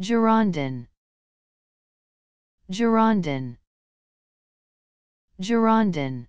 Girondin. Girondin. Girondin.